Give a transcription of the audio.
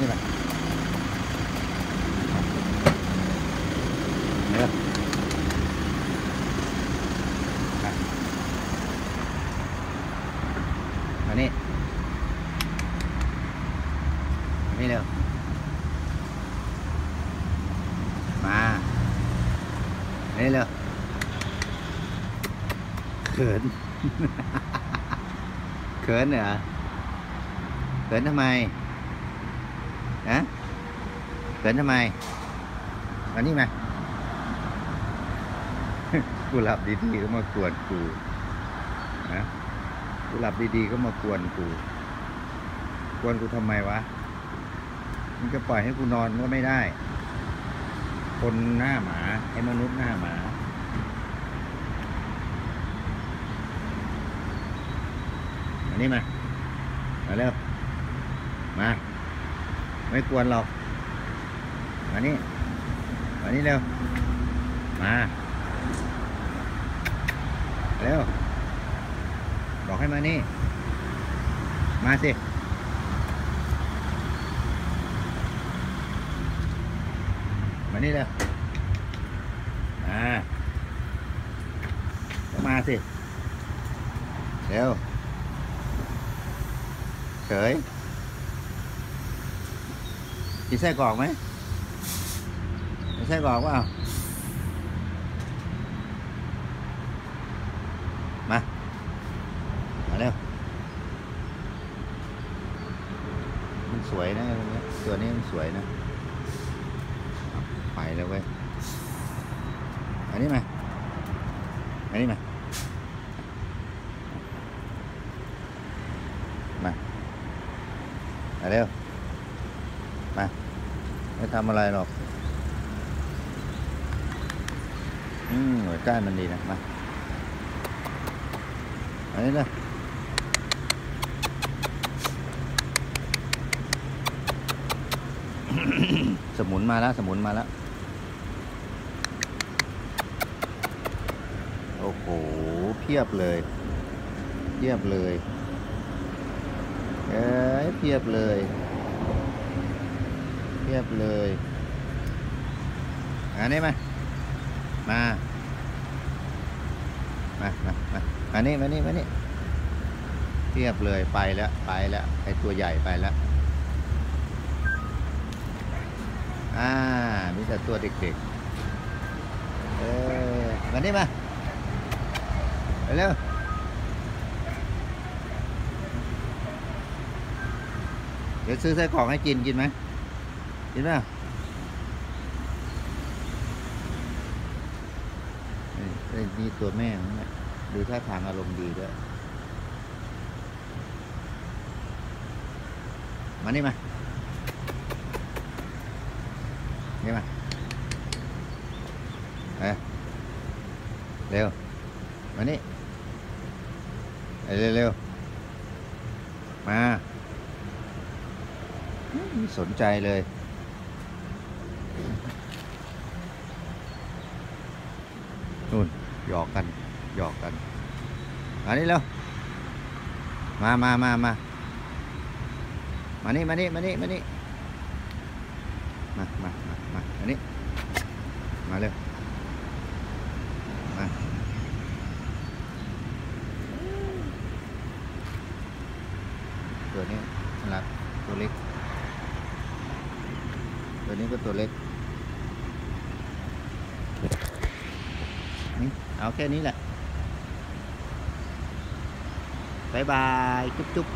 như này Đấy. Đấy. Đấy. Đấy. Đấy. Mà. Đấy là. Khớn. Khớn à? Khớn hôm nay. ฮะเขินทำไมมานี่มากูหลับดีๆก็มากวนกูนะกูหลับดีๆก็มากวนกู กวนกูทำไมวะมึงจะปล่อยให้กูนอนก็ไม่ได้ คนหน้าหมาไอ้มนุษย์หน้าหมามานี่มา มาเร็วมา ไม่กวนหรอกมานี่มานี่เร็ว มาเร็ว บอกให้มานี่ มาสิมานี่เร็วมาก็มาสิ เร็ว เฉย กินไส้กรอกไหมกินไส้กรอกเปล่ามา มาเร็ว มันสวยนะตัวนี้ตัวนี้มันสวยนะ ไปแล้วเว้ย อันนี้มาอันนี้มามา มาเร็ว ไม่ทำอะไรหรอก อืมหัวใจมันดีนะมาอันนี้เลยสมุนมาแล้ว สมุนมาแล้ว โอ้โห เพียบเลย เพียบเลย เอ้ยเพียบเลย พียบเลยอันนี้มามา มามามามานี่มานี่มานี่เทียบเลยไปแล้วไปแล้วไอตัวใหญ่ไปแล้วอ่ามีแต่ตัวเด็กๆเออมานี่มาเร็วเดี๋ยวซื้อไส้กรอกให้กินกินไหม เปล่านี่ไอ้นี่ตัวแม่เนี่ยดูท่าทางอารมณ์ดีด้วย มานี่มา นี่มาเอ้ยเร็ว มานี่เอ้ยเร็วมา ไม่สนใจเลย นู่น หยอกกัน หยอกกัน มานี่เร็ว มามามามามานี่มานี่มานี่มานี่มามามามาอันนี้ มาเร็ว มาตัวนี้น่ารักตัวเล็ก ตัวนี้ก็ตัวเล็ก นี่เอาแค่นี้แหละบายบายจุ๊บจุ๊บ